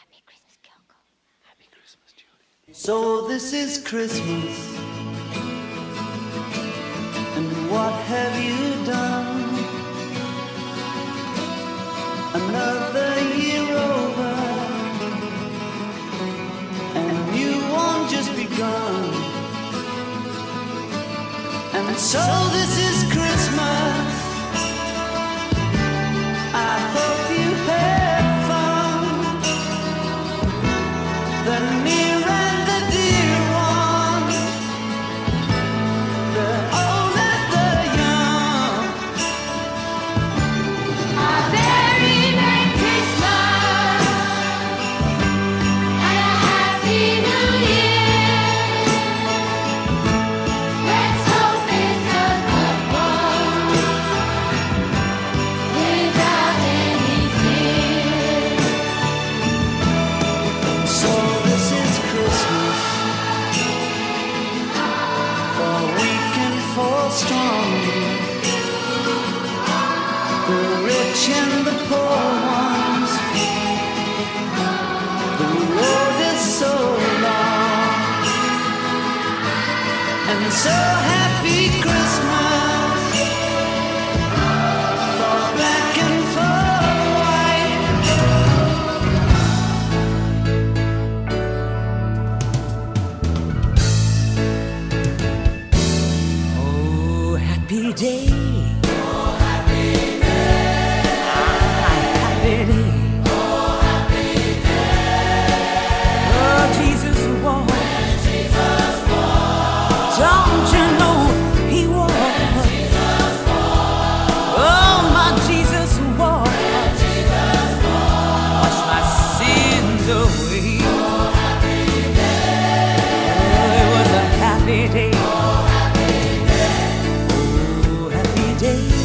Happy Christmas, Kyoko. Happy Christmas, Judy. So this is Christmas. And what have you done? Another year over. And a new one just begun. And so this is Christmas. and the poor ones. The road is so long, and so happy Christmas. Oh, day happy day. Oh, happy day. Oh, happy day.